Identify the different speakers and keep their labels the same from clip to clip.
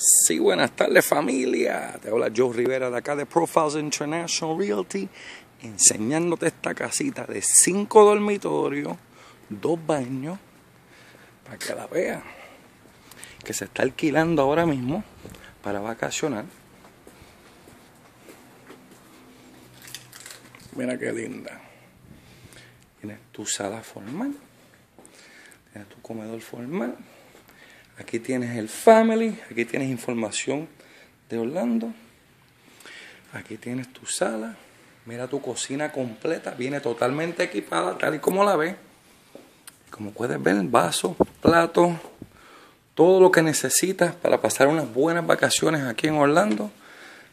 Speaker 1: Sí, buenas tardes familia. Te habla Joe Rivera de acá de Profiles International Realty, enseñándote esta casita de cinco dormitorios, dos baños, para que la veas. Que se está alquilando ahora mismo para vacacionar. Mira qué linda. Tienes tu sala formal, tienes tu comedor formal. Aquí tienes el family, aquí tienes información de Orlando. Aquí tienes tu sala. Mira tu cocina completa, viene totalmente equipada tal y como la ves. Como puedes ver, vasos, platos, todo lo que necesitas para pasar unas buenas vacaciones aquí en Orlando.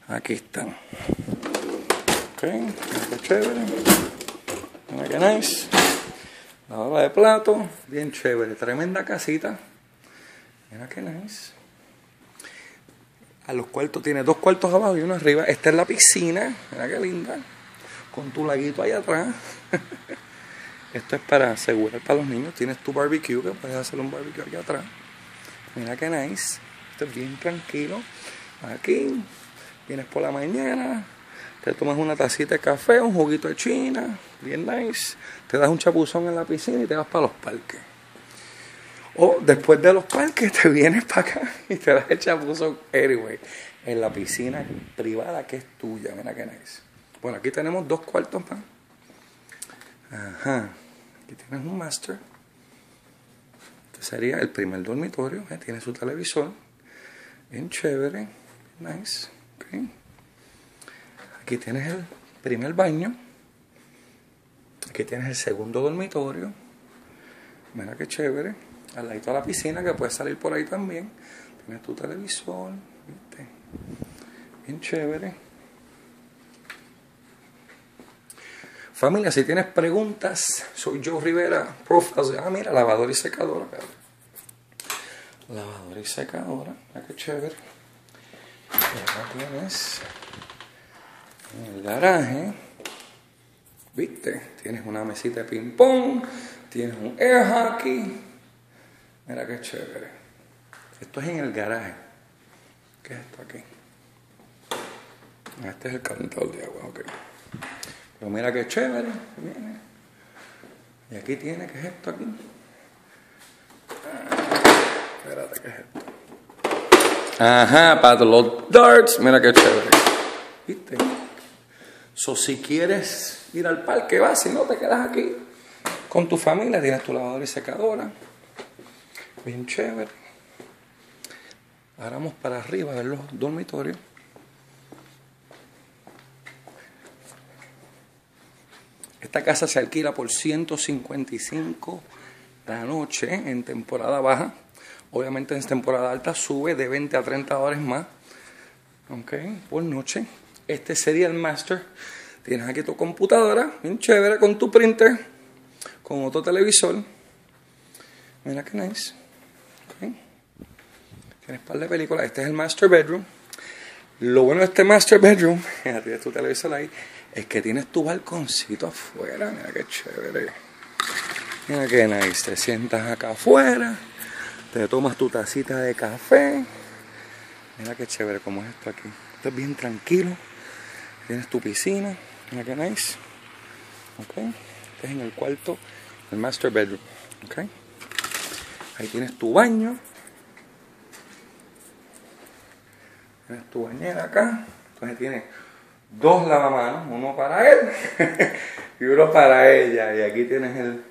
Speaker 1: Aquí están. Ok, qué chévere. Mira qué nice. La hora de plato, bien chévere. Tremenda casita. Mira qué nice. A los cuartos tiene dos cuartos abajo y uno arriba. Esta es la piscina. Mira qué linda. Con tu laguito ahí atrás. Esto es para asegurar para los niños. Tienes tu barbecue, que puedes hacer un barbecue aquí atrás. Mira qué nice. Esto es bien tranquilo. Aquí. Vienes por la mañana. Te tomas una tacita de café, un juguito de china. Bien nice. Te das un chapuzón en la piscina y te vas para los parques. O después de los parques te vienes para acá y te das el chapuzo anyway, en la piscina privada que es tuya. Mira qué nice. Bueno, aquí tenemos dos cuartos más. Ajá. Aquí tienes un master. Este sería el primer dormitorio. ¿eh? Tiene su televisor. Bien chévere. Nice. Okay. Aquí tienes el primer baño. Aquí tienes el segundo dormitorio. Mira qué chévere al lado de la piscina que puedes salir por ahí también. Tienes tu televisor, ¿viste? Bien chévere. Familia, si tienes preguntas, soy Joe Rivera, profe. Ah, mira, lavadora y secadora. Lavadora y secadora, mira qué chévere. Y acá tienes en el garaje, ¿viste? Tienes una mesita de ping-pong, tienes un air hockey. Mira qué chévere. Esto es en el garaje. ¿Qué es esto aquí? Este es el calentador de agua, ok. Pero mira qué chévere. Y aquí tiene, ¿qué es esto aquí? Ah, espérate, ¿qué es esto? Ajá, para los darts. Mira qué chévere. ¿Viste? So, si quieres ir al parque, vas. Si no, te quedas aquí con tu familia. Tienes tu lavadora y secadora. Bien chévere. Ahora vamos para arriba a ver los dormitorios. Esta casa se alquila por 155 la noche en temporada baja. Obviamente en temporada alta sube de 20 a 30 dólares más. Ok, por noche. Este sería el master. Tienes aquí tu computadora, bien chévere, con tu printer, con otro televisor. Mira que nice. Okay. Tienes par de películas. Este es el master bedroom. Lo bueno de este master bedroom, tienes tu televisor ahí, es que tienes tu balconcito afuera. Mira qué chévere. Mira qué nice. Te sientas acá afuera, te tomas tu tacita de café. Mira qué chévere como es esto aquí. Esto es bien tranquilo. Tienes tu piscina. Mira qué nice. Ok. Este es en el cuarto, el master bedroom. Ok. Ahí tienes tu baño. Tienes tu bañera acá. Entonces tienes dos lavamanos, uno para él y uno para ella. Y aquí tienes el,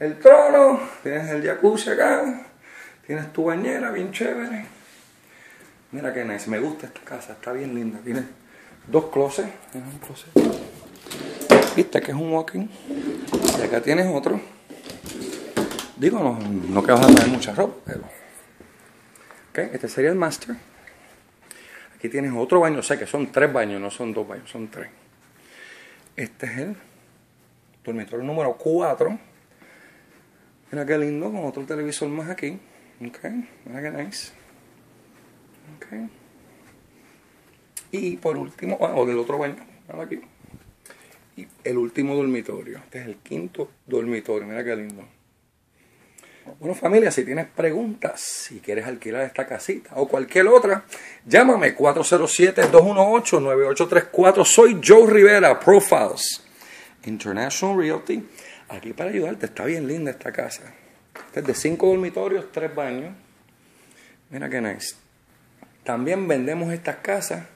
Speaker 1: el trono, tienes el jacuzzi acá, tienes tu bañera bien chévere. Mira qué nice, me gusta esta casa, está bien linda. Tiene dos closets, tienes. Viste que es un walking. Y acá tienes otro. Digo, no, no que vas a tener mucha ropa, pero. Este sería el master. Aquí tienes otro baño, sea que son tres baños, no son dos baños, son tres. Este es el dormitorio número 4. Mira qué lindo, con otro televisor más aquí. Ok, mira qué nice. Ok. Y por último, ah, o del otro baño, aquí. Y el último dormitorio. Este es el quinto dormitorio, mira qué lindo. Bueno familia, si tienes preguntas, si quieres alquilar esta casita o cualquier otra, llámame 407-218-9834. Soy Joe Rivera, Profiles International Realty. Aquí para ayudarte, está bien linda esta casa. Esta es de 5 dormitorios, 3 baños. Mira qué nice. También vendemos estas casas.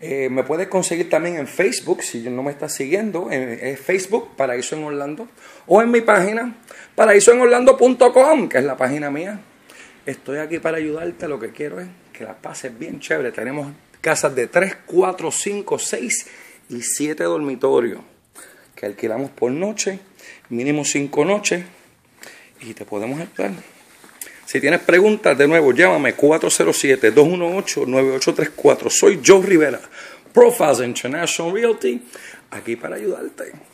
Speaker 1: Eh, me puedes conseguir también en Facebook, si no me estás siguiendo, en, Facebook, Paraíso en Orlando, o en mi página, paraísoenorlando.com, que es la página mía. Estoy aquí para ayudarte, lo que quiero es que la pases bien chévere. Tenemos casas de 3, 4, 5, 6 y 7 dormitorios que alquilamos por noche, mínimo 5 noches, y te podemos ayudar. Si tienes preguntas, de nuevo, llámame 407-218-9834. Soy Joe Rivera, Profiles International Realty, aquí para ayudarte.